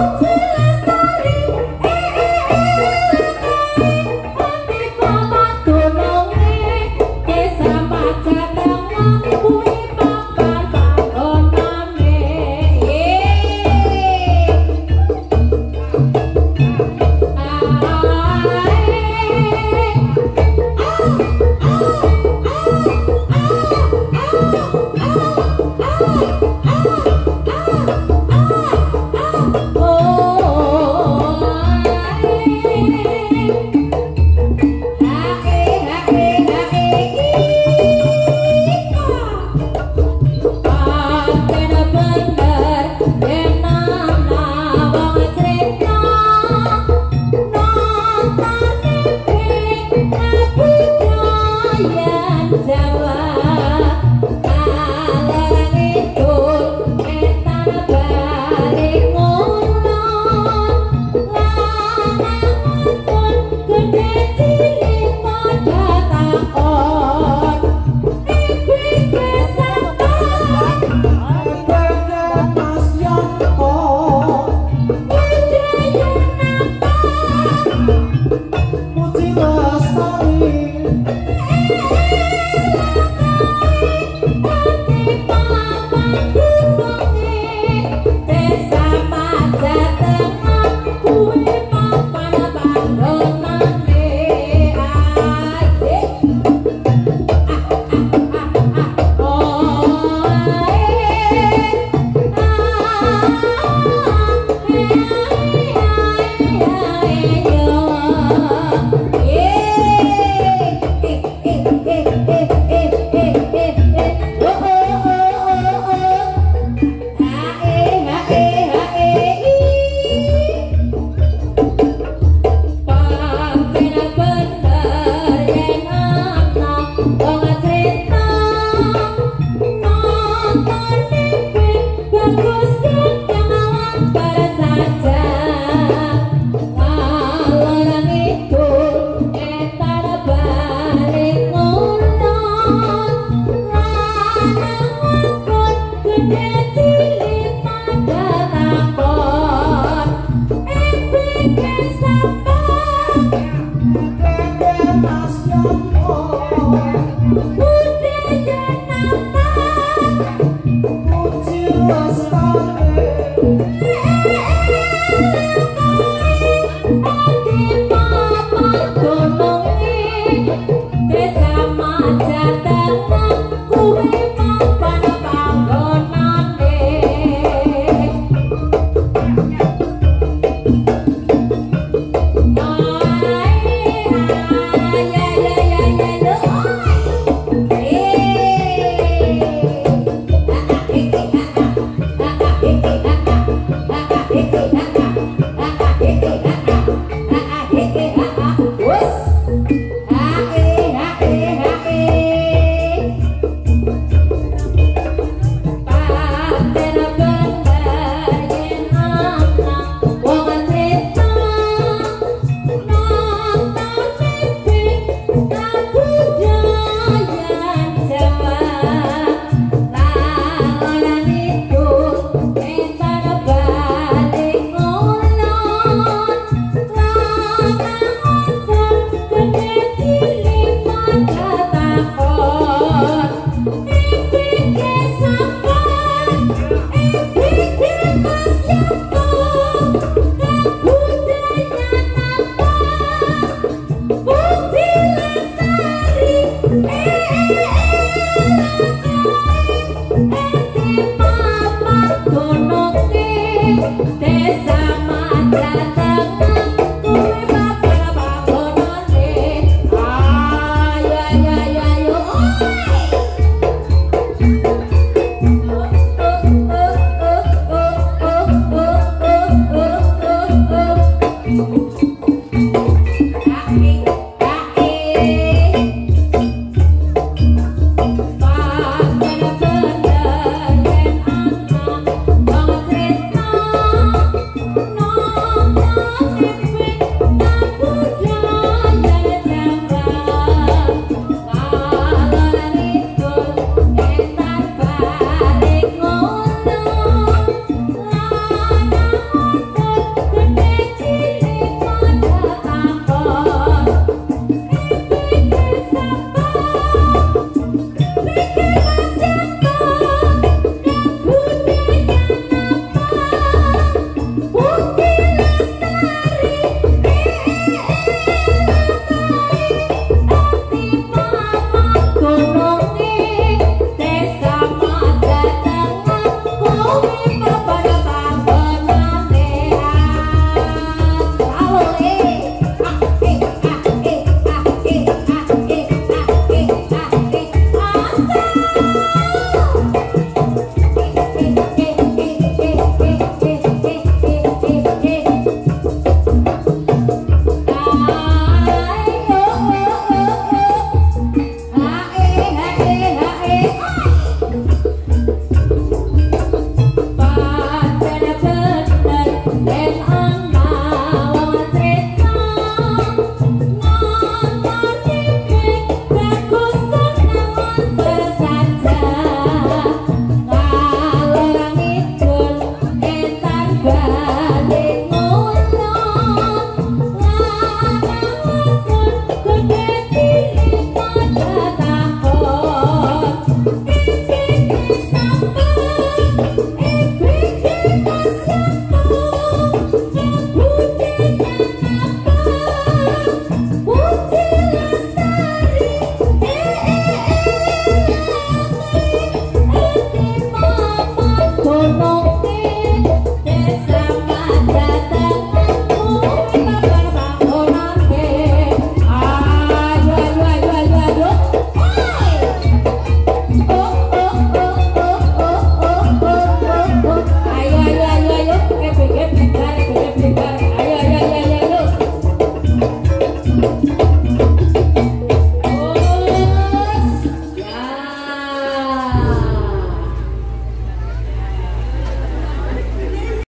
Woo! Bang